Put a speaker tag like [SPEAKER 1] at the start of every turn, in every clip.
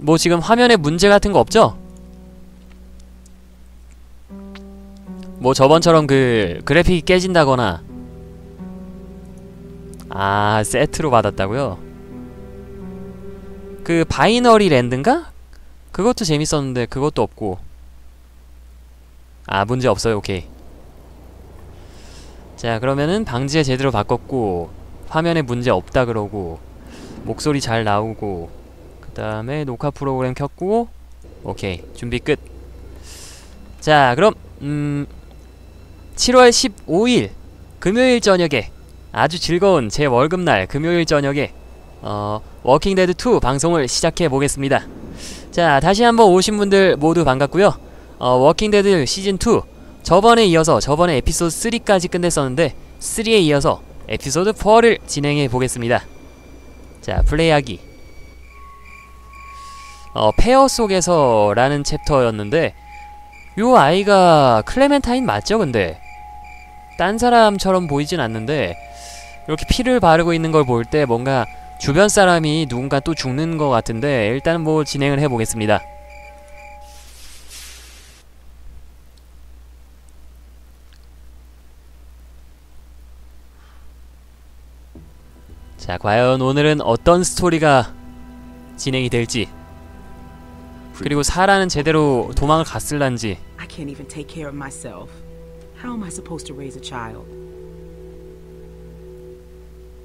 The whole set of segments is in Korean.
[SPEAKER 1] 뭐 지금 화면에 문제 같은 거 없죠? 뭐 저번처럼 그 그래픽이 깨진다거나 아 세트로 받았다고요? 그 바이너리 랜드인가? 그것도 재밌었는데 그것도 없고 아 문제 없어요 오케이 자 그러면은 방제 제대로 바꿨고 화면에 문제 없다 그러고 목소리 잘 나오고 그 다음에 녹화 프로그램 켰고 오케이. 준비 끝 자 그럼 음 7월 15일 금요일 저녁에 아주 즐거운 제 월급날 금요일 저녁에 어 워킹데드 2 방송을 시작해 보겠습니다. 자 다시 한번 오신 분들 모두 반갑고요. 어 워킹데드 시즌 2 저번에 이어서 저번에 에피소드 3까지 끝냈었는데 3에 이어서 에피소드 4를 진행해 보겠습니다. 자 플레이하기 어 페어 속에서 라는 챕터였는데 요 아이가 클레멘타인 맞죠 근데? 딴 사람처럼 보이진 않는데 이렇게 피를 바르고 있는 걸 볼 때 뭔가 주변 사람이 누군가 또 죽는 것 같은데 일단은 뭐 진행을 해보겠습니다. 자 과연 오늘은 어떤 스토리가 진행이 될지 그리고 사라는 제대로 도망을 갔을란지
[SPEAKER 2] I can't even take care of myself. How am I supposed to raise a child?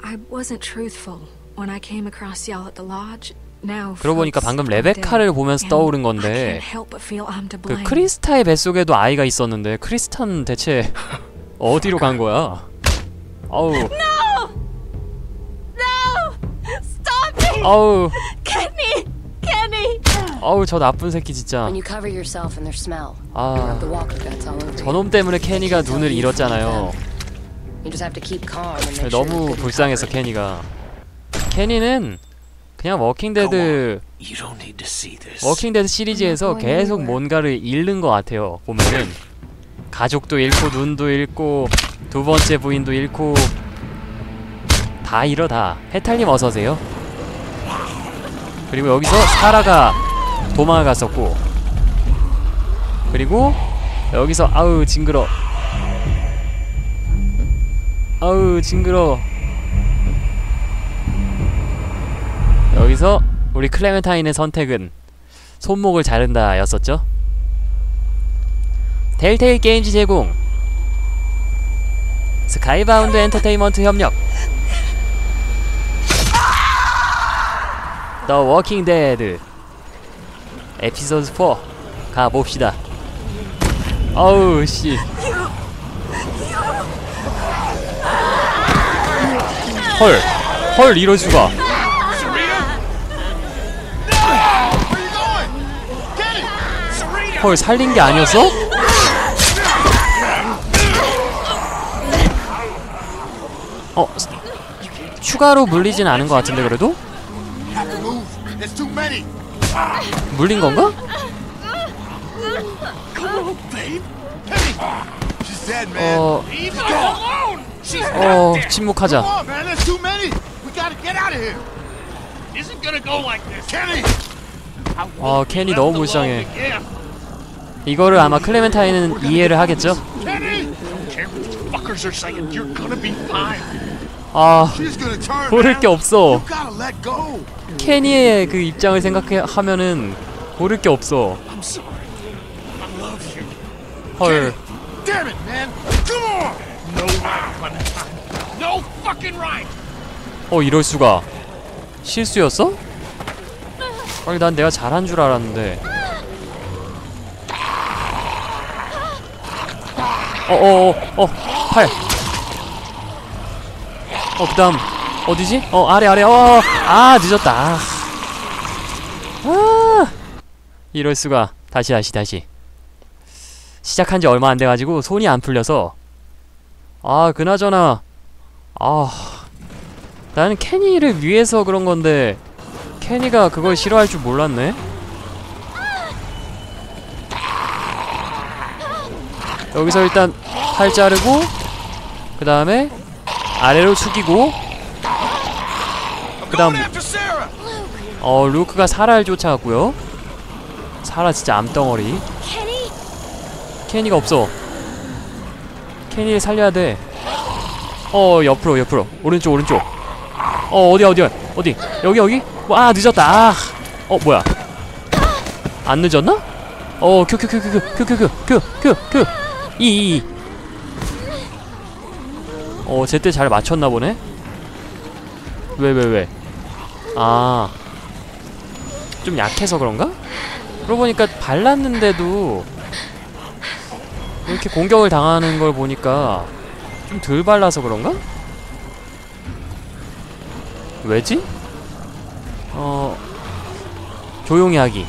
[SPEAKER 3] I wasn't truthful when I came across y'all at the lodge. Now,
[SPEAKER 1] 그러고 보니까 방금 레베카를 보면서 떠오른
[SPEAKER 3] I
[SPEAKER 1] 건데
[SPEAKER 3] can't help but feel I'm to
[SPEAKER 1] 그. 크리스타의 뱃속에도 아이가 있었는데 크리스타는 대체 어디로 간 거야? 아우
[SPEAKER 3] No! Stop me!
[SPEAKER 1] 아우! 아우 저 나쁜 새끼 진짜 아. 저놈 때문에 케니가 눈을 잃었잖아요 너무 불쌍해서. 케니가 케니는 그냥 워킹데드. 워킹데드 시리즈에서 계속. 뭔가를 잃는 것 같아요 보면은 가족도 잃고 눈도 잃고 두 번째 부인도 잃고 다 잃어 다 해탈님 어서오세요 그리고 여기서 사라가 도망을 갔었고 그리고 여기서 아우 징그러. 아우 징그러. 여기서 우리 클레멘타인의 선택은 손목을 자른다 였었죠? 텔테일 게임즈 제공. 스카이바운드 엔터테인먼트 협력. 더 워킹 데드 에피소드 4 가봅시다 어우 씨 헐, 헐 이럴 수가. 헐 살린 게 아니었어? 어, 스- 추가로 물리진 않은 것 같은데 그래도? 물린 건가? 어, 어. 침묵하자. 어, 케니 너무 불쌍해. 이거를 아마 클레멘타인은 이해를 하겠죠? 아. 고를 게 없어. 케니의 그 입장을 생각하면은 고를 게 없어. 헐. 어 이럴 수가 실수였어? 아니 난 내가 잘한 줄 알았는데 어어어어팔 어 그 다음 어디지? 어 아래 아래. 늦었다. 아. 아 이럴 수가. 다시 다시 다시. 시작한 지 얼마 안 돼가지고 손이 안 풀려서. 아 그나저나. 아. 나는 케니를 위해서 그런 건데 케니가 그걸 싫어할 줄 몰랐네. 여기서 일단 팔 자르고 그 다음에 아래로 숙이고 그 다음. 어 루크가 사라를 쫓아갔고요. 사라 진짜 암덩어리? 케니가 없어. 케니를 살려야 돼어 옆으로 옆으로. 오른쪽 오른쪽. 어 어디야 어디야? 어디? 여기 여기? 뭐, 아 늦었다. 아 어 뭐야? 안 늦었나? 어 큐 큐 큐 큐 큐 큐 큐 큐 큐큐큐이이 어 제때 잘 맞췄나 보네 왜 왜 왜? 아. 좀 약해서 그런가? 그러고 보니까 발랐는데도 이렇게 공격을 당하는 걸 보니까 좀 덜 발라서 그런가? 왜지? 어 조용히 하기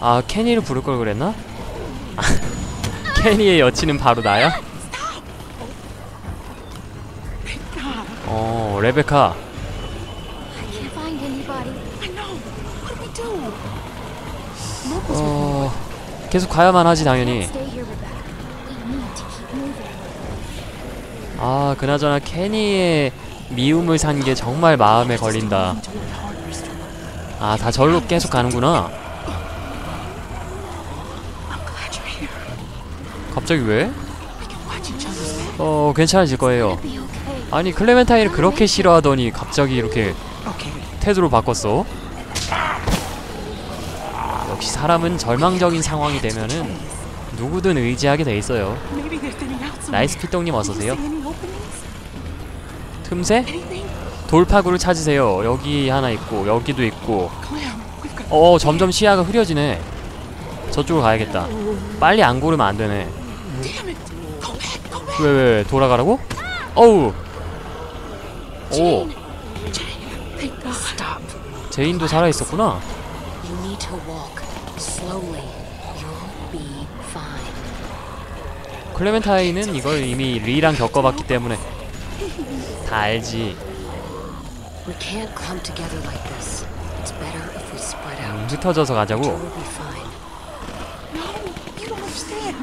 [SPEAKER 1] 아 케니를 부를 걸 그랬나? 케니의 여친은 바로 나야? 어 레베카
[SPEAKER 3] I can't find anybody.
[SPEAKER 2] I know. What do we do? Look was
[SPEAKER 1] 어 계속 가야만 하지 당연히
[SPEAKER 3] Stay here, Rebecca. We need to keep moving.
[SPEAKER 1] 아 그나저나 케니의 미움을 산 게 정말 마음에 걸린다. 아 다 절로 계속 가는구나. 갑자기 왜? 어 괜찮아질 거예요. 아니 클레멘타인을 그렇게 싫어하더니 갑자기 이렇게. 태도를 바꿨어 역시 사람은 절망적인 상황이 되면은 누구든 의지하게 돼 있어요. 나이스 피똥님 어서오세요
[SPEAKER 2] openings?
[SPEAKER 1] 틈새? 돌파구를 찾으세요 여기 하나 있고 여기도 있고. 어 점점 시야가 흐려지네 저쪽으로 가야겠다 빨리 안 고르면 안 되네
[SPEAKER 2] Damn it! Go back. Go back.
[SPEAKER 1] 왜왜 돌아가라고? 어우 오. 제인도 살아 있었구나
[SPEAKER 4] be fine.
[SPEAKER 1] 클레멘타인은 이걸 이미 리랑 겪어봤기 때문에 다 알지 음. 흩어져서 가자고.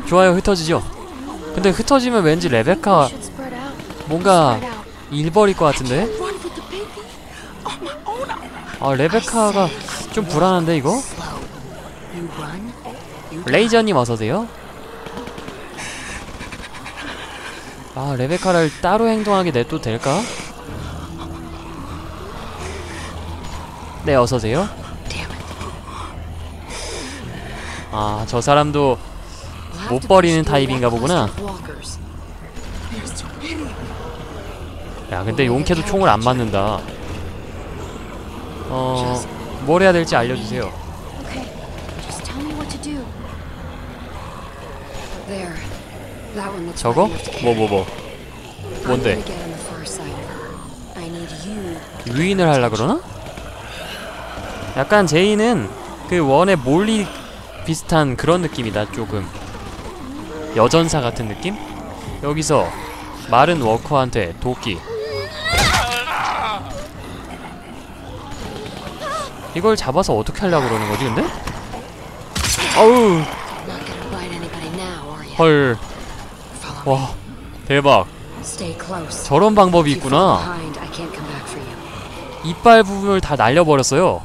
[SPEAKER 1] 좋아요 흩어지죠 근데 흩어지면 왠지 레베카. 뭔가. 일벌일 것 같은데. 아 레베카가 좀 불안한데 이거? 레이저님 어서오세요 아 레베카를 따로 행동하게 냅둬도 될까? 네 어서오세요. 아 저 사람도 못 버리는 타입인가 보구나. 야 근데 용케도 총을 안 맞는다 어... 뭘 해야 될지 알려주세요 저거? 뭐 뭐 뭐 뭔데? 유인을 하려 그러나? 약간 제이는 그 원의 몰리 비슷한 그런 느낌이다 조금 여전사 같은 느낌? 여기서 마른 워커한테 도끼 이걸 잡아서 어떻게 하려고 그러는 거지 근데?
[SPEAKER 4] you?
[SPEAKER 1] 헐와 대박. 저런 방법이 있구나. 이빨 부분을 다 날려버렸어요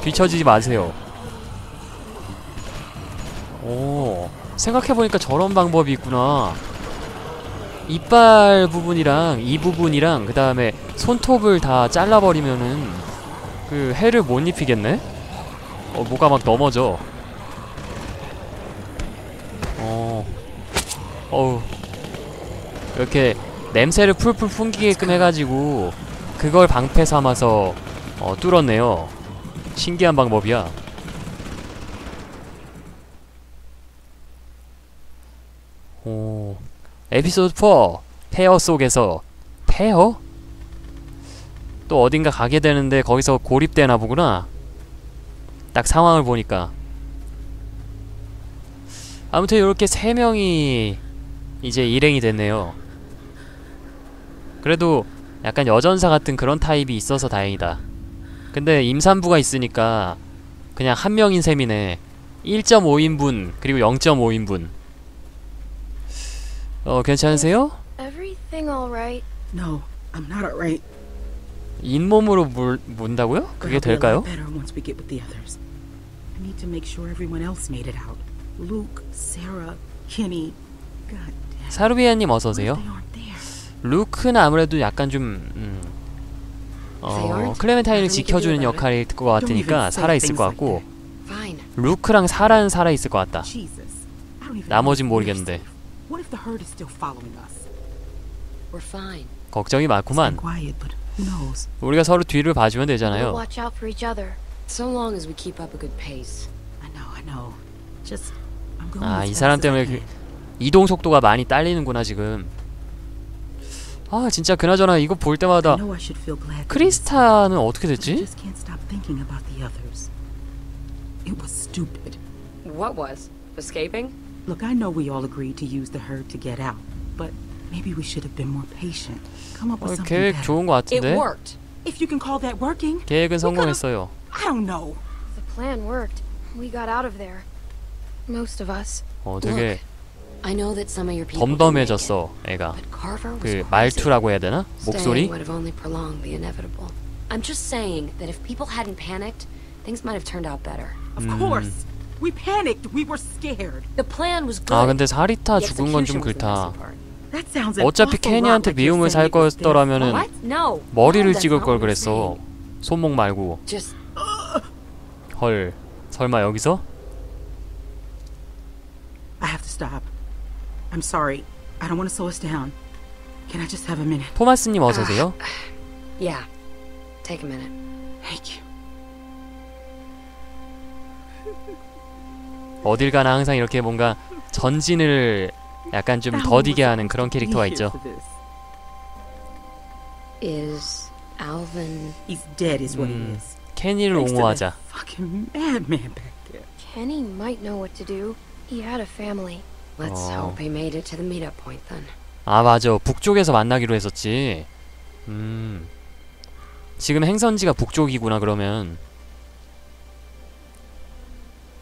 [SPEAKER 1] 뒤처지지 마세요 오 생각해보니까 저런 방법이 있구나 이빨 부분이랑 이 부분이랑 그 다음에 손톱을 다 잘라버리면은 그 해를 못 입히겠네? 어 뭐가 막 넘어져 어 어우 이렇게 냄새를 풀풀 풍기게끔 해가지고 그걸 방패 삼아서 어, 뚫었네요. 신기한 방법이야. 오, 에피소드 4 폐허 속에서 폐허? 또 어딘가 가게 되는데 거기서 고립되나 보구나. 딱 상황을 보니까. 아무튼 이렇게 세 명이 이제 일행이 됐네요. 그래도 약간 여전사 같은 그런 타입이 있어서 다행이다. 근데 임산부가 있으니까 그냥 한 명인 셈이네. 1.5인분 그리고 0.5인분. 어 괜찮으세요?
[SPEAKER 3] Everything all right?
[SPEAKER 2] No, I'm not alright.
[SPEAKER 1] 잇몸으로 물 문다고요? 그게 될까요?
[SPEAKER 2] I need to make sure everyone else made it out. Luke, Sarah, Kenny. God damn.
[SPEAKER 1] 사루비아님 어서 오세요.
[SPEAKER 2] they aren't there?
[SPEAKER 1] 루크는 아무래도 약간 좀 음, 어, 클레멘타인을 지켜주는 역할일 것 같으니까 살아 있을 것 같고. 루크랑 사라는 살아 있을 것 같다. 나머진 모르겠는데. 걱정이 많구만. 우리가 서로 뒤를 봐주면
[SPEAKER 3] We'll
[SPEAKER 1] 되잖아요.
[SPEAKER 3] watch out for each other.
[SPEAKER 4] So long as we keep up a good pace.
[SPEAKER 2] I know, I know. Just I'm going
[SPEAKER 1] 아,
[SPEAKER 2] as
[SPEAKER 1] 이
[SPEAKER 2] fast
[SPEAKER 1] 사람 때문에. 그 이동 속도가 많이 딸리는구나 지금. 아 진짜 그나저나 이거 볼 때마다
[SPEAKER 2] know I should feel glad. for this,
[SPEAKER 1] 크리스타는 어떻게 됐지?
[SPEAKER 2] It was stupid.
[SPEAKER 4] What was? Escaping?
[SPEAKER 2] Look, I know we all agreed to use the herd to get out, but maybe we should have been more patient. Come up
[SPEAKER 1] 어,
[SPEAKER 2] with something
[SPEAKER 1] 계획. 좋은 것
[SPEAKER 4] It
[SPEAKER 1] 같은데
[SPEAKER 4] worked.
[SPEAKER 2] If you can call that working,
[SPEAKER 1] 계획은 성공했어요.
[SPEAKER 2] I don't know.
[SPEAKER 3] The plan worked. We got out of there. Most of us.
[SPEAKER 1] 어 되게
[SPEAKER 4] I know that some of your people didn't make it,
[SPEAKER 1] 덤덤해졌어 애가.
[SPEAKER 4] But Carver was
[SPEAKER 1] 그. 말투라고 해야 되나? 목소리?
[SPEAKER 4] would have only prolonged the inevitable. I'm just saying that if people hadn't panicked, things might have turned out better.
[SPEAKER 2] Of
[SPEAKER 1] Hmm.
[SPEAKER 2] course. We panicked. We were scared.
[SPEAKER 4] The plan was good.
[SPEAKER 1] 아 근데 사리타 죽은 건 좀 그렇다. 어차피 케니한테 미움을 살 거였더라면은. 머리를 찍을 걸 그랬어. 손목 말고. 헐. 설마 여기서?
[SPEAKER 2] I have to stop. I'm sorry. I don't want to slow us down. Can I just have a minute?
[SPEAKER 1] 토마스 님 어서 오세요.
[SPEAKER 4] yeah. Take a minute.
[SPEAKER 2] Thank you.
[SPEAKER 1] 어딜 가나 항상 이렇게 뭔가 전진을 약간 좀 더디게 하는 그런 캐릭터가 있죠.
[SPEAKER 4] Is Alvin
[SPEAKER 2] He's dead, is what
[SPEAKER 1] Mm.
[SPEAKER 2] he is.
[SPEAKER 1] 케니를 옹호하자.
[SPEAKER 2] Fucking madman back there.
[SPEAKER 3] Kenny might know what to do. He had a family.
[SPEAKER 4] Let's
[SPEAKER 1] Oh.
[SPEAKER 4] hope he made it to the meetup point then.
[SPEAKER 1] 아 맞아. 북쪽에서 만나기로 했었지. 음. 지금 행선지가 북쪽이구나 그러면.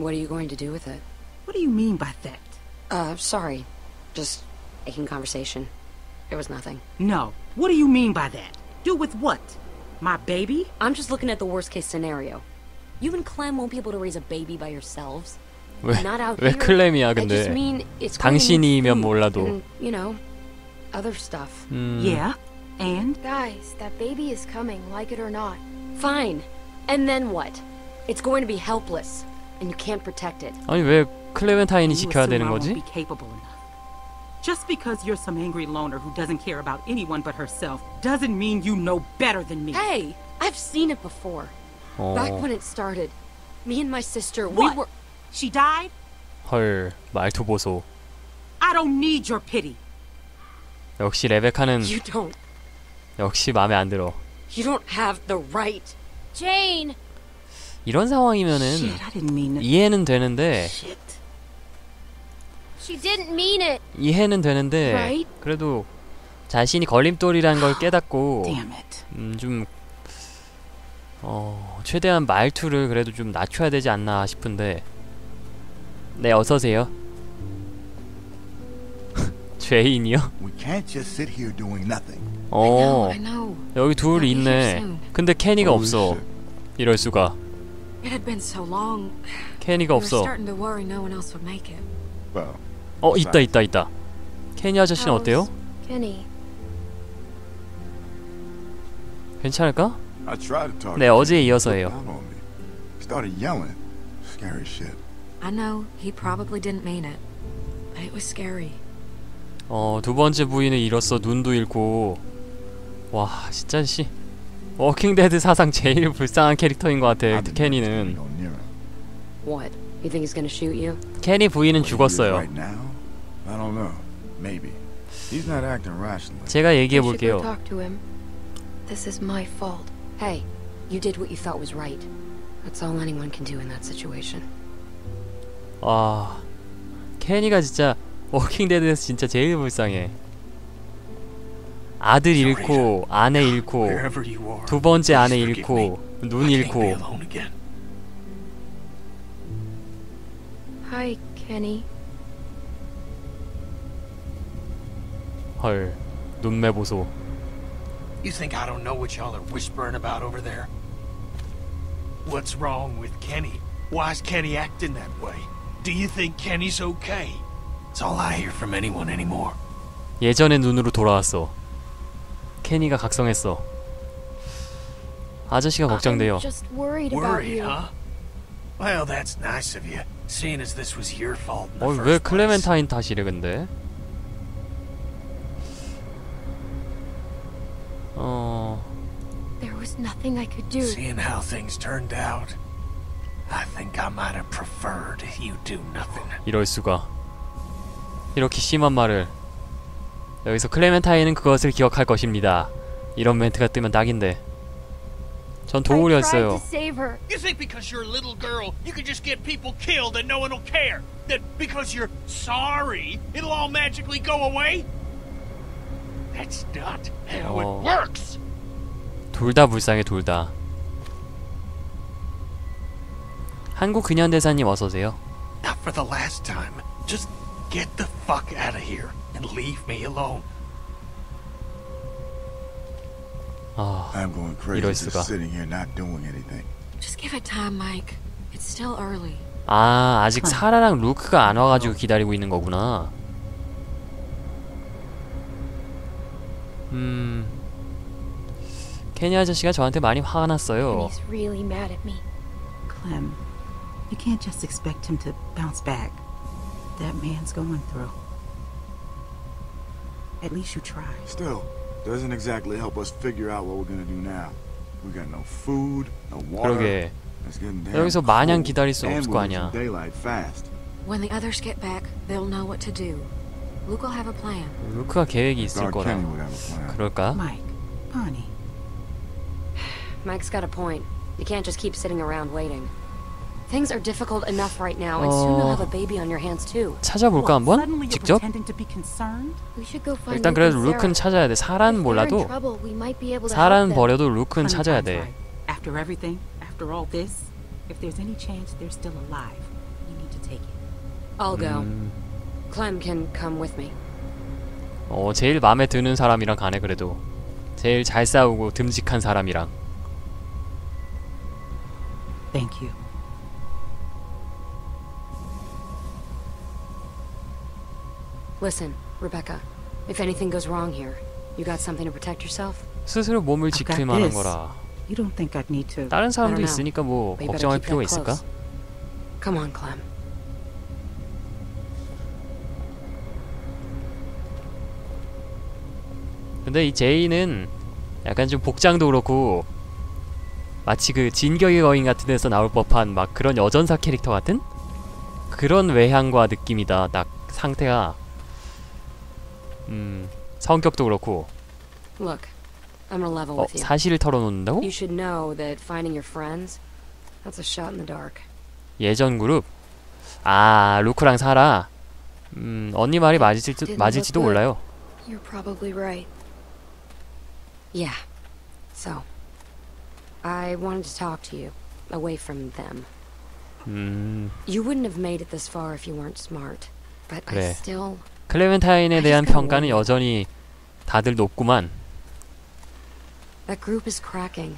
[SPEAKER 4] What are you going to do with it?
[SPEAKER 2] What do you mean by that?
[SPEAKER 4] Uh, sorry. Just making conversation. There was nothing.
[SPEAKER 2] No. What do you mean by that? Do with what? My baby?
[SPEAKER 4] I'm just looking at the worst case scenario. You and Clem won't be able to raise a baby by yourselves.
[SPEAKER 1] 왜,
[SPEAKER 4] Not out
[SPEAKER 1] 왜
[SPEAKER 4] here.
[SPEAKER 1] 클램이야
[SPEAKER 4] I just
[SPEAKER 1] 근데.
[SPEAKER 4] mean it's going to need
[SPEAKER 1] 당신이면
[SPEAKER 4] food
[SPEAKER 1] 몰라도.
[SPEAKER 4] and, you know, other stuff.
[SPEAKER 1] 음.
[SPEAKER 2] Yeah. And?
[SPEAKER 3] Guys, that baby is coming, like it or not.
[SPEAKER 4] Fine. And then what? It's going to be helpless, and you can't protect it.
[SPEAKER 1] 아니 왜 클레멘타인이
[SPEAKER 2] You
[SPEAKER 1] 지켜야
[SPEAKER 2] assume
[SPEAKER 1] 되는
[SPEAKER 2] I won't
[SPEAKER 1] 거지?
[SPEAKER 2] be capable enough. Just because you're some angry loner who doesn't care about anyone but herself doesn't mean you know better than me.
[SPEAKER 4] Hey, I've seen it before. Back
[SPEAKER 1] 어.
[SPEAKER 4] when it started, me and my sister,
[SPEAKER 2] What?
[SPEAKER 4] we were.
[SPEAKER 2] She died?
[SPEAKER 1] 헐 말투 보소.
[SPEAKER 2] I don't need your pity.
[SPEAKER 1] 역시 레베카는
[SPEAKER 4] You don't.
[SPEAKER 1] 역시 마음에 안 들어.
[SPEAKER 4] You don't have the right.
[SPEAKER 3] Jane!
[SPEAKER 1] 이런 상황이면은
[SPEAKER 2] Shit, I didn't mean it.
[SPEAKER 1] 이해는 되는데
[SPEAKER 2] Shit.
[SPEAKER 1] 이해는 되는데? 그래도 자신이 걸림돌이라는 걸 깨닫고. 음, 좀 어, 최대한 말투를 그래도 좀 낮춰야 되지 않나 싶은데 네 어서 오세요. 죄인이요?
[SPEAKER 5] We can't just sit here doing nothing.
[SPEAKER 1] 어
[SPEAKER 3] I know.
[SPEAKER 1] 여기 둘 있네. 근데 케니가 없어. 이럴 수가.
[SPEAKER 3] It had been so long.
[SPEAKER 1] 케니가 없어. 어 있다 있다 있다. 케니 아저씨는 어때요?
[SPEAKER 3] Kenny.
[SPEAKER 1] 괜찮을까? 네 어제에
[SPEAKER 3] was scary.
[SPEAKER 1] 어, 두 번째 부인을 잃었어. 눈도 잃고. 와, 진짜 씨. 워킹데드 사상 제일 불쌍한 캐릭터인 것 같아.
[SPEAKER 5] I've been
[SPEAKER 1] 케니는.
[SPEAKER 5] go near him.
[SPEAKER 4] What? You think he's gonna shoot you?
[SPEAKER 1] 케니 부인은 죽었어요.
[SPEAKER 5] Don't know. Maybe. He's not acting rationally.
[SPEAKER 1] 제가 얘기해
[SPEAKER 3] We should go
[SPEAKER 1] 볼게요.
[SPEAKER 3] talk to him. This is my fault.
[SPEAKER 4] Hey, you did what you thought was right. That's all anyone can do in that situation.
[SPEAKER 1] 아, 케니가 진짜 워킹 데드에서 진짜 제일 불쌍해. 아들 잃고 아내 잃고 두 번째 아내. 잃고 눈 잃고.
[SPEAKER 3] Hi, Kenny.
[SPEAKER 1] 헐 눈매 보소.
[SPEAKER 6] You think I don't know what y'all are whispering about over there? What's wrong with Kenny? Why's Kenny acting that way? Do you think Kenny's okay? It's all I hear from anyone anymore.
[SPEAKER 1] 예전의 눈으로 돌아왔어. 케니가 각성했어. 아저씨가 걱정돼요.
[SPEAKER 7] I'm just worried about
[SPEAKER 6] Worried,
[SPEAKER 7] you.
[SPEAKER 6] huh? Well, that's nice of you, seeing as this was your fault in the
[SPEAKER 1] 어,
[SPEAKER 6] first
[SPEAKER 1] 왜
[SPEAKER 6] place.
[SPEAKER 1] 클레멘타인 탓이래 근데? 어,
[SPEAKER 7] There was nothing I could do.
[SPEAKER 6] Seeing how things turned out, I think I might have preferred you do nothing.
[SPEAKER 1] 이럴 수가. 이렇게 심한 말을. 여기서 클레멘타인은 그것을 기억할 것입니다. 이런 멘트가 뜨면 낙인데. 전
[SPEAKER 7] I tried
[SPEAKER 1] 도우려했어요.
[SPEAKER 7] to save her.
[SPEAKER 6] You think because you're a little girl, you can just get people killed and no one will care? That because you're sorry, it'll all magically go away? That's not how
[SPEAKER 1] Oh.
[SPEAKER 6] it works!
[SPEAKER 1] 둘다 불쌍해 둘 다. 한국 근현 대사님 어서 오세요.
[SPEAKER 6] Not for the last time. Just get the fuck out of here and leave me alone.
[SPEAKER 1] 아,
[SPEAKER 5] I'm going crazy
[SPEAKER 1] 이럴
[SPEAKER 5] just
[SPEAKER 1] 수가.
[SPEAKER 5] sitting here not doing anything.
[SPEAKER 3] Just give it time, Mike. It's still early.
[SPEAKER 1] 아 아직 사라랑 루크가 안 와가지고 기다리고 있는 거구나. 음, 케니 아저씨가 저한테 많이 화가
[SPEAKER 7] And
[SPEAKER 1] 났어요.
[SPEAKER 7] he's really mad at me.
[SPEAKER 2] Clem, you can't just expect him to bounce back. That man's going through. At least you tried.
[SPEAKER 5] Still, doesn't exactly help us figure out what we're gonna do now. We got no food, no water.
[SPEAKER 1] 그러게
[SPEAKER 5] It's getting damn
[SPEAKER 1] 여기서 마냥
[SPEAKER 5] cold,
[SPEAKER 1] 기다릴 수
[SPEAKER 5] and
[SPEAKER 1] 없을
[SPEAKER 5] we
[SPEAKER 1] 거
[SPEAKER 5] need
[SPEAKER 1] 아니야.
[SPEAKER 5] some daylight fast.
[SPEAKER 3] When the others get back, they'll know what to do. Luke will have a plan.
[SPEAKER 1] 루크가 계획이 있을
[SPEAKER 5] Thought
[SPEAKER 1] 거라. 그럴까?
[SPEAKER 2] Mike, Bonnie,
[SPEAKER 4] Mike's got a point. You can't just keep sitting around waiting. Things are difficult enough right now, and soon you'll have a baby on your hands too.
[SPEAKER 1] 찾아볼까 한번?
[SPEAKER 2] Suddenly you're
[SPEAKER 1] 직접?
[SPEAKER 2] pretending to be concerned?
[SPEAKER 7] We should go find
[SPEAKER 1] 일단 그래도 루크는. 찾아야 돼.
[SPEAKER 7] in
[SPEAKER 1] 몰라도
[SPEAKER 7] trouble, we might be able to help
[SPEAKER 1] 사라는
[SPEAKER 7] them.
[SPEAKER 1] 버려도 루크는 찾아야 돼.
[SPEAKER 2] After everything, after all this, if there's any chance they're still alive, you need to take it.
[SPEAKER 4] I'll go.
[SPEAKER 1] 음,
[SPEAKER 4] Clem can come with me.
[SPEAKER 1] 어 제일 마음에 드는 사람이랑 가네 그래도. 제일 잘 싸우고 듬직한 사람이랑.
[SPEAKER 2] Thank you.
[SPEAKER 4] Listen, Rebecca. If anything goes wrong here, you got something to protect yourself?
[SPEAKER 1] 스스로 몸을 지킬 만한. 거라.
[SPEAKER 2] You don't think I'd need to.
[SPEAKER 1] 다른 사람도. 있으니까 뭐 걱정할 필요가 있을까?
[SPEAKER 4] Come on, Clem.
[SPEAKER 1] 근데 이 제이는 약간 좀 복장도 그렇고 마치 그 진격의 거인 같은 데서 나올 법한 막 그런 여전사 캐릭터 같은 그런 외향과 느낌이다. 딱 상태가 음 성격도 그렇고
[SPEAKER 4] Look, I'm gonna level
[SPEAKER 1] 어,
[SPEAKER 4] with you.
[SPEAKER 1] 사실을 털어놓는다고?
[SPEAKER 4] You should know that finding your friends, that's a shot in the dark.
[SPEAKER 1] 예전 그룹 아 루크랑 사라 음 언니 말이 맞을지도,
[SPEAKER 7] Didn't
[SPEAKER 1] 맞을지도. 몰라요.
[SPEAKER 7] You're probably right.
[SPEAKER 4] Yeah. So, I wanted to talk to you, away from them.
[SPEAKER 1] 음
[SPEAKER 4] You wouldn't have made it this far if you weren't smart. But I
[SPEAKER 1] 그래.
[SPEAKER 4] still
[SPEAKER 1] 클레멘타인에
[SPEAKER 4] I
[SPEAKER 1] 대한
[SPEAKER 4] just got
[SPEAKER 1] 평가는
[SPEAKER 4] worried.
[SPEAKER 1] 여전히 다들 높구만.
[SPEAKER 4] That group is cracking.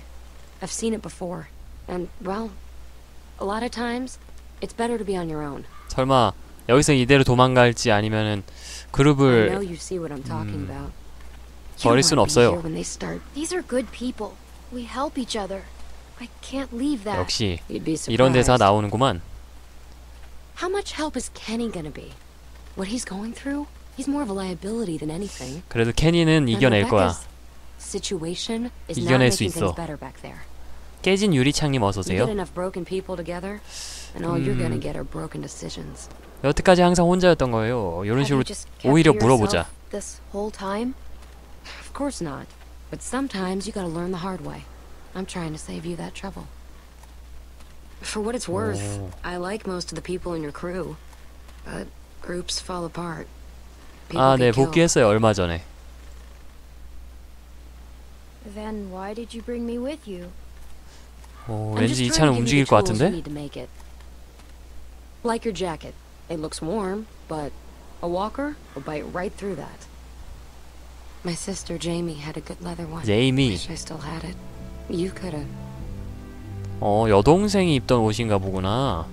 [SPEAKER 4] I've seen it before. And, well, a lot of times, it's better to be on your own.
[SPEAKER 1] 설마 여기서 이대로 도망갈지 아니면은
[SPEAKER 4] I know
[SPEAKER 1] 그룹을
[SPEAKER 4] you see what I'm talking
[SPEAKER 1] 음,
[SPEAKER 4] about.
[SPEAKER 1] 버릴 순 없어요. 역시 이런 대사
[SPEAKER 4] surprised.
[SPEAKER 1] 나오는구만.
[SPEAKER 4] How much help is Kenny gonna be? What he's going through? He's more of a liability than anything.
[SPEAKER 1] 그래도 케니는 이겨낼 거야.
[SPEAKER 4] Situation is
[SPEAKER 1] 이겨낼 수 있어. 깨진 유리창님 어서 오세요. 음. 여태까지 항상 혼자였던 거예요. 이런 식으로 오히려 물어보자.
[SPEAKER 7] This whole time?
[SPEAKER 4] Of course not. But sometimes you gotta learn the hard way. I'm trying to save you that trouble. For what it's worth,
[SPEAKER 1] Oh.
[SPEAKER 4] I like most of the people in your crew. But groups fall apart. People
[SPEAKER 1] 아, 네
[SPEAKER 4] get killed.
[SPEAKER 1] 복귀했어요 얼마 전에.
[SPEAKER 7] Then why did you bring me with you?
[SPEAKER 1] 오,
[SPEAKER 4] I'm
[SPEAKER 1] 왠지
[SPEAKER 4] just
[SPEAKER 1] 이
[SPEAKER 4] trying
[SPEAKER 1] 차는
[SPEAKER 4] to give you
[SPEAKER 1] 움직일
[SPEAKER 4] the
[SPEAKER 1] 것
[SPEAKER 4] tools you
[SPEAKER 1] 같은데?
[SPEAKER 4] need to make it. Like your jacket. It looks warm, but a walker will bite right through that. My sister Jamie had a good leather one.
[SPEAKER 1] 제이미.
[SPEAKER 4] Wish I still had it. You could have.
[SPEAKER 1] 어, 여동생이 입던 옷인가 보구나.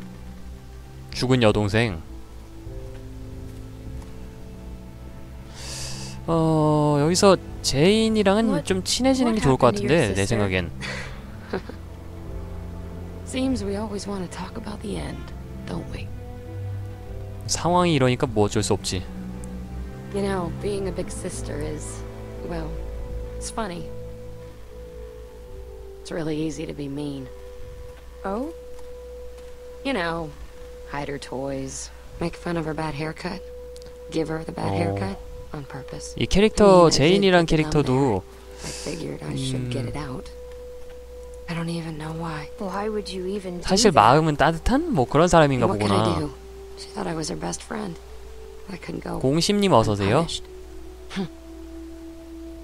[SPEAKER 1] 죽은 여동생. 어, 여기서 제인이랑은 좀 친해지는 게 좋을 것 같은데, 내? 생각엔.
[SPEAKER 4] Seems we always want to talk about the end, don't we?
[SPEAKER 1] 상황이 이러니까 뭐 어쩔 수 없지.
[SPEAKER 4] You know, being a big sister is, well, it's funny. It's really easy to be mean.
[SPEAKER 7] Oh?
[SPEAKER 4] You know, hide her toys, make fun of her bad haircut, give her the bad
[SPEAKER 1] Oh.
[SPEAKER 4] haircut on purpose.
[SPEAKER 1] 이 캐릭터,
[SPEAKER 4] 음,
[SPEAKER 1] 제인이란
[SPEAKER 4] 이제
[SPEAKER 1] 캐릭터도
[SPEAKER 4] I figured I should get it out. I don't even know why.
[SPEAKER 7] Why would you even do
[SPEAKER 1] 사실
[SPEAKER 7] that?
[SPEAKER 1] 마음은 따뜻한 뭐 그런 사람인가
[SPEAKER 4] what could I
[SPEAKER 1] 보구나.
[SPEAKER 4] do? She thought I was her best friend.
[SPEAKER 1] 공심님 어서 오세요.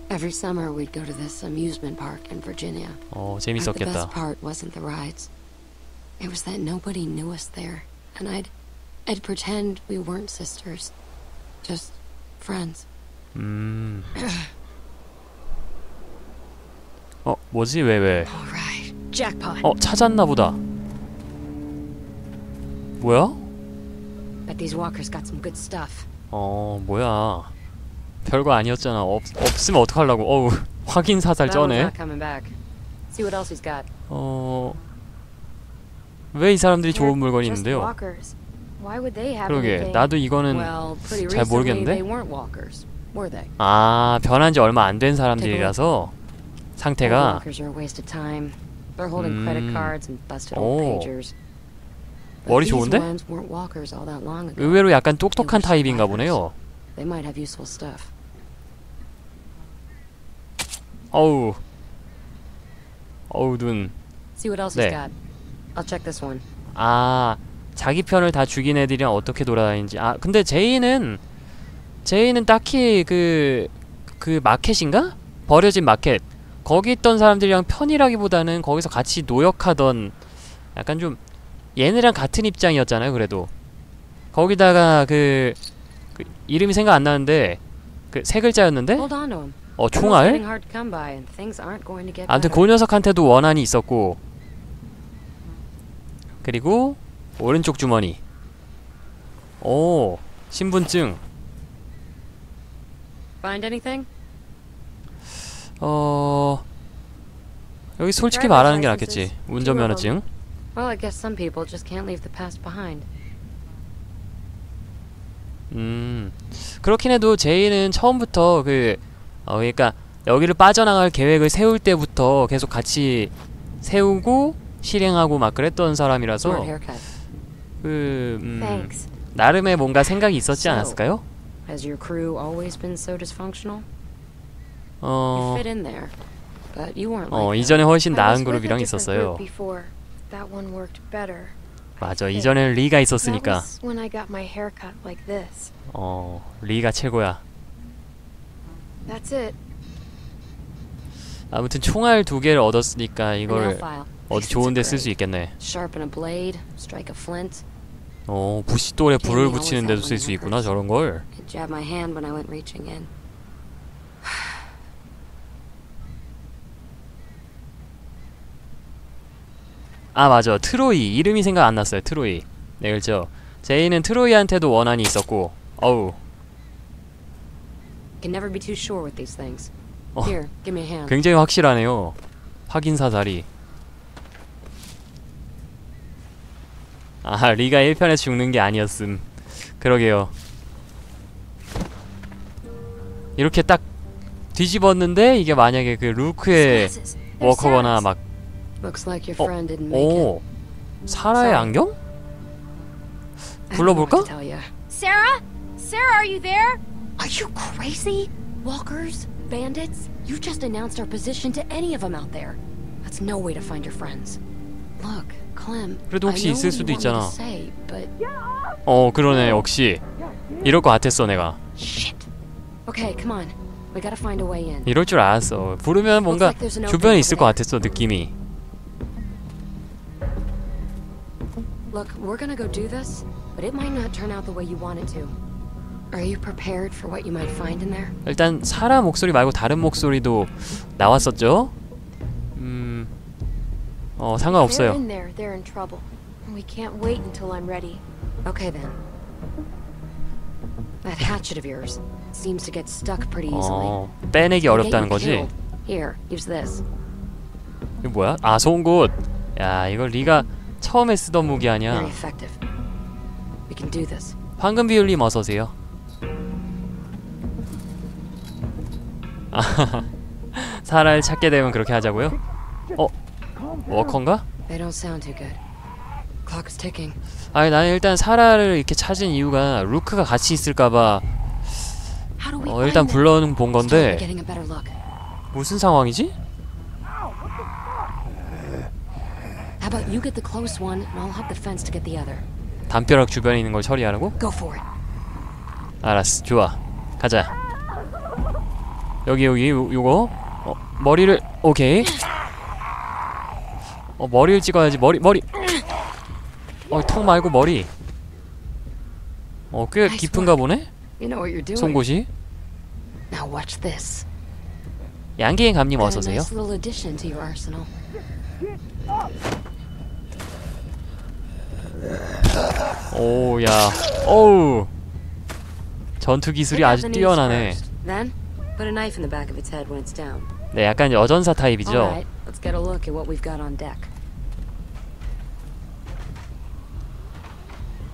[SPEAKER 4] Every summer we'd go to this amusement park in Virginia.
[SPEAKER 1] 어,
[SPEAKER 4] But the best
[SPEAKER 1] 재밌었겠다.
[SPEAKER 4] part wasn't the rides. It was that nobody knew us there, and I'd I'd pretend we weren't sisters, just friends.
[SPEAKER 1] 음. 어, 뭐지? 왜 왜? 어, 찾았나 보다. 뭐야?
[SPEAKER 4] Bet these walkers got some good stuff.
[SPEAKER 1] 어, 뭐야? 별거 아니었잖아. 없, 없으면 어떡하려고. 어우, 확인 사살 쩌네.
[SPEAKER 4] not coming back. See what else he's got.
[SPEAKER 1] 어. 왜 이 사람들이 좋은 물건이 있는데요? 그러게. 나도 이거는 잘 모르겠는데? 아, 변한 지 얼마 안 된 사람들이라서 상태가 음. 오. 머리 좋은데? 의외로 약간 똑똑한 타입인가. 보네요. 어우. 어우, 눈. 네. 아 자기 편을 다 죽인 애들이랑 어떻게 돌아다니는지 아 근데 제이는 제이는 딱히 그그 마켓인가 버려진 마켓 거기 있던 사람들이랑 편이라기보다는 거기서 같이 노역하던 약간 좀 얘네랑 같은 입장이었잖아요 그래도 거기다가 그, 그 이름이 생각 안 나는데 그 세 글자였는데. 어 총알 아무튼. 그 녀석한테도 원한이 있었고 그리고 오른쪽 주머니 오 신분증? 어 여기 솔직히 말하는 게. 낫겠지 운전면허증
[SPEAKER 4] Well, I guess some people just can't leave the past behind.
[SPEAKER 1] 음 그렇긴 해도 제이는 처음부터 그 어 그러니까 여기를 빠져나갈 계획을 세울 때부터 계속 같이 세우고 실행하고 막 그랬던 사람이라서. 그 음,
[SPEAKER 7] Thanks.
[SPEAKER 1] 나름의 뭔가 생각이 있었지 않았을까요?
[SPEAKER 4] Has your crew always been so dysfunctional? You
[SPEAKER 1] 어
[SPEAKER 4] fit in there, but you weren't
[SPEAKER 1] 어
[SPEAKER 4] like
[SPEAKER 1] 이전에 훨씬 나은 그룹이랑 있었어요.
[SPEAKER 7] Group before. That one worked better.
[SPEAKER 1] 맞아. 이전에는 리가
[SPEAKER 7] That
[SPEAKER 1] 있었으니까
[SPEAKER 7] was when I got my hair cut like this.
[SPEAKER 1] 어 리가 최고야.
[SPEAKER 7] That's it.
[SPEAKER 1] 아무튼 총알 두 개를 얻었으니까 이걸. 어디 좋은 데 쓸 수 있겠네.
[SPEAKER 4] Sharpen a blade, strike a flint.
[SPEAKER 1] 어 부싯돌에 불을 붙이는 데도 쓸수
[SPEAKER 4] one
[SPEAKER 1] 있구나 저런 걸.
[SPEAKER 4] It jabbed my hand when I went reaching in.
[SPEAKER 1] 아 맞아 트로이 이름이 생각 안 났어요 트로이. 네 그렇죠. 제이는 트로이한테도 원한이 있었고 어우
[SPEAKER 4] Can never be too sure with these things.
[SPEAKER 1] 어.
[SPEAKER 4] Here, give me a hand.
[SPEAKER 1] 굉장히 확실하네요. 확인 사살이. 아 리가 1편에 죽는 게 아니었음. 그러게요. 이렇게 딱 뒤집었는데 이게 만약에 그 루크의 워커거나. 막
[SPEAKER 4] Looks like your
[SPEAKER 1] 어,
[SPEAKER 4] friend didn't make it.
[SPEAKER 1] 오 사라의. 안경? 불러볼까?
[SPEAKER 7] Sarah? Sarah, are you there?
[SPEAKER 4] Are you crazy? Walkers? Bandits? You just announced our position to any of them out there. That's no way to find your friends. Look, Clem.
[SPEAKER 1] 그래도 혹시 있을
[SPEAKER 4] what
[SPEAKER 1] 수도 있잖아.
[SPEAKER 4] to say, but
[SPEAKER 1] 어 그러네 역시 이럴 것 같았어 내가
[SPEAKER 4] shit. Okay, come on. We gotta find a way in.
[SPEAKER 1] 이럴 줄 알았어 부르면 뭔가 주변에 있을 것. 같았어 느낌이
[SPEAKER 4] Look, we're gonna go do this, but it might not turn out the way you want it to. Are you prepared for what you might find in there?
[SPEAKER 1] 일단 사라 목소리 말고 다른 목소리도 나왔었죠? 음... 어
[SPEAKER 7] They're
[SPEAKER 1] 상관없어요
[SPEAKER 7] in there. They're in trouble. We can't wait until I'm ready.
[SPEAKER 4] Okay then. That hatchet of yours seems to get stuck pretty easily.
[SPEAKER 1] 어... 빼내기
[SPEAKER 4] Get you
[SPEAKER 1] 어렵다는 거지?
[SPEAKER 4] killed. Here, use this.
[SPEAKER 1] 이거 뭐야? 아 송곳! 야 이거 리가 처음에 쓰던 무기 아니야. 황금 비율님 어서 오세요 아, 사라를 찾게 되면 그렇게 하자고요? 어? 워커인가? 아니 나는 일단 사라를 이렇게 찾은 이유가 루크가 같이 있을까봐 어, 일단? 불러는 본 건데. 무슨 상황이지?
[SPEAKER 4] About you get the close one, and I'll hop the fence to get the other.
[SPEAKER 1] 담벼락 주변에 있는 걸 처리하라고?
[SPEAKER 4] Go for it.
[SPEAKER 1] 알았어 좋아 가자 여기 여기 요, 요거 어, 머리를 오케이 어 머리를 찍어야지 머리 머리 어턱 말고 머리 어꽤
[SPEAKER 4] Nice
[SPEAKER 1] 깊은가 보네. 송곳이
[SPEAKER 4] Now watch this.
[SPEAKER 1] 양기행 감님 어서오세요
[SPEAKER 4] nice little addition to your arsenal.
[SPEAKER 1] 오야 어우 전투 기술이 아주 뛰어나네. 네 약간 여전사 타입이죠.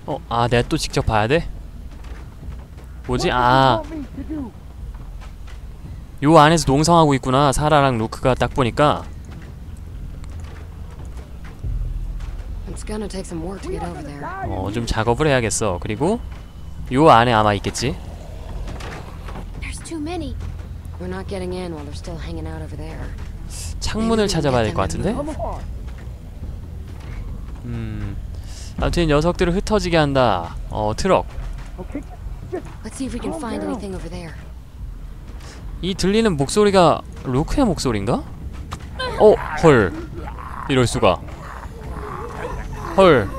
[SPEAKER 1] 어, 아, 내가 또 직접 봐야 돼? 뭐지? 아. 요 안에서 농성하고 있구나. 사라랑 루크가 딱 보니까.
[SPEAKER 4] It's gonna take some work to get over there.
[SPEAKER 1] 어, 좀 작업을 해야겠어. 그리고 요 안에 아마 있겠지.
[SPEAKER 7] There's too many.
[SPEAKER 4] We're not getting in while they're still hanging out over there.
[SPEAKER 1] 창문을 찾아봐야 될 것 같은데? 음. 아무튼 녀석들을 흩어지게 한다. 어, 트럭.
[SPEAKER 4] Let's see if we can find anything over there.
[SPEAKER 1] 이 들리는 목소리가 루크의 목소리인가? 어, 헐. 이럴 수가. 헐.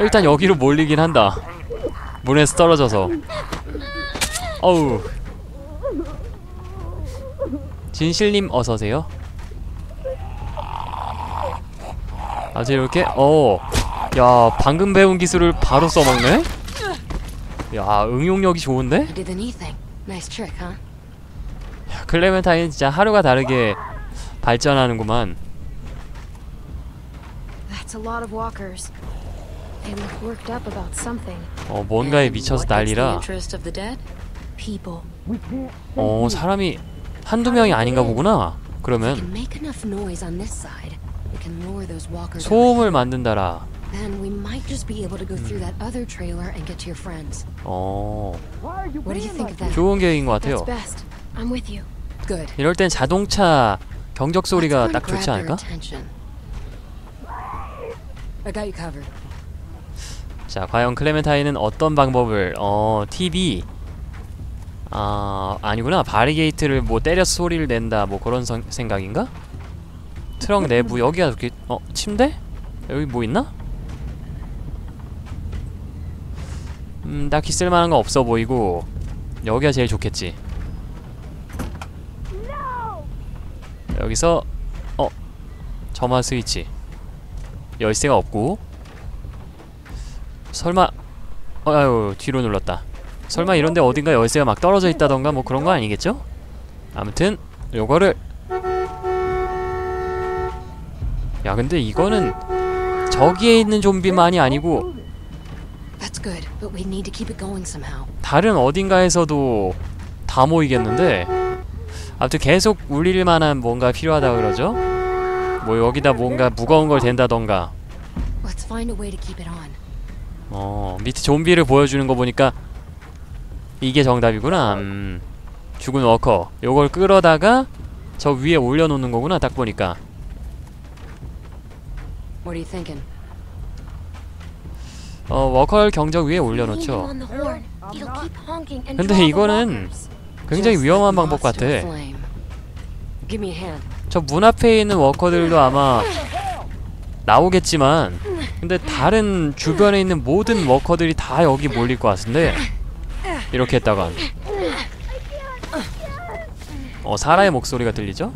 [SPEAKER 1] 일단 여기로 몰리긴 한다. 문에서 떨어져서. 어우. 진실님 어서 오세요. 아주 이렇게 어. 야, 방금 배운 기술을 바로 써먹네? 야 응용력이 좋은데? 클레멘타인 진짜 하루가 다르게 발전하는구만
[SPEAKER 7] That's a lot of walkers. They look worked up about something.
[SPEAKER 1] 어 뭔가에 미쳐서 난리라. 어 사람이 한두 명이 아닌가 보구나 그러면. 소음을 만든다라
[SPEAKER 4] Then we might just be able to go through that other trailer and get to your friends.
[SPEAKER 1] 어
[SPEAKER 4] What do you think of that?
[SPEAKER 1] 좋은 계획인 것 같아요
[SPEAKER 7] best. I'm with you.
[SPEAKER 4] Good.
[SPEAKER 1] 이럴 땐 자동차 경적 소리가 딱 좋지 않을까? 자 과연 클레멘타인은 어떤 방법을 어 TV 아 아니구나 바리게이트를 뭐 때려서 소리를 낸다 뭐 그런 성, 생각인가? 트럭 내부 여기가 이렇게 어 침대? 여기 뭐 있나? 음 딱히 쓸만한 거 없어 보이고 여기가 제일 좋겠지 여기서 어 점화 스위치. 열쇠가 없고. 설마 어, 아유 뒤로 눌렀다. 설마 이런데 어딘가 열쇠가 막 떨어져 있다던가 뭐 그런 거 아니겠죠? 아무튼 요거를. 야 근데 이거는 저기에 있는 좀비만이 아니고. 다른 어딘가에서도 다 모이겠는데 아무튼 계속 울릴 만한 뭔가 필요하다 그러죠? 뭐 여기다 뭔가 무거운 걸 댄다던가. 어 밑에 좀비를 보여주는 거 보니까 이게 정답이구나 음, 죽은 워커 요걸 끌어다가 저 위에 올려놓는 거구나 딱 보니까? 어 워커를 경적 위에 올려놓죠 근데 이거는. 굉장히 위험한 방법 같아. 저 문 앞에 있는 워커들도 아마 나오겠지만 근데 다른 주변에 있는 모든 워커들이 다 여기 몰릴 것 같은데 이렇게 했다간 어 사라의 목소리가 들리죠?